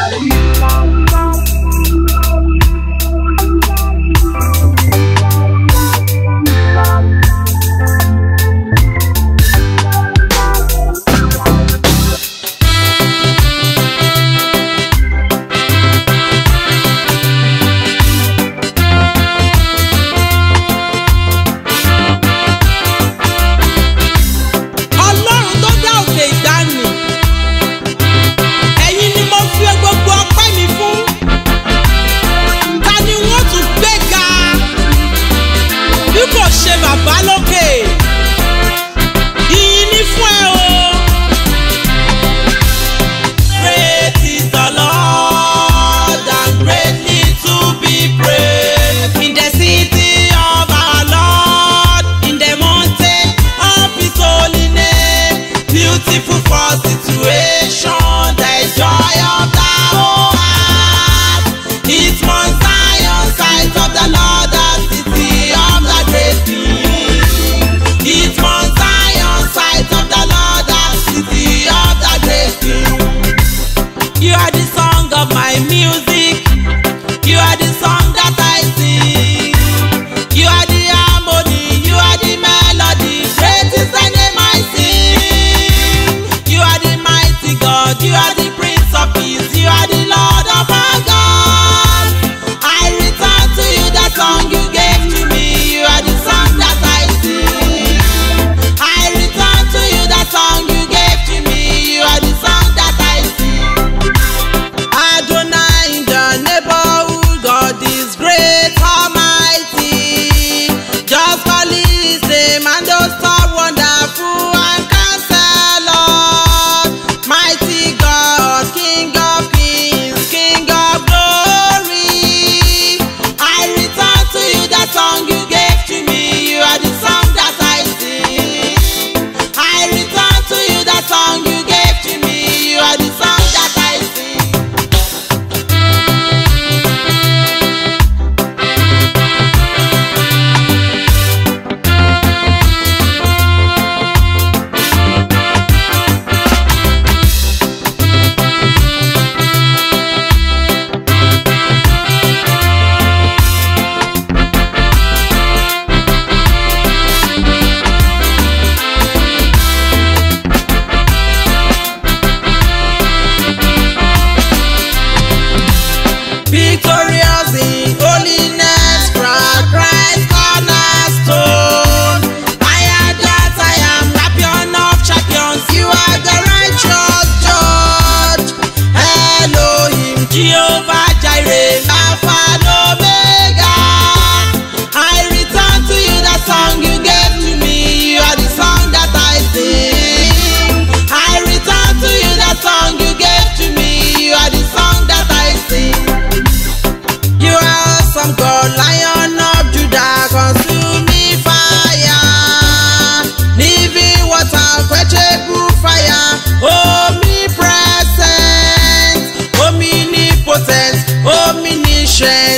ọlọ́run train.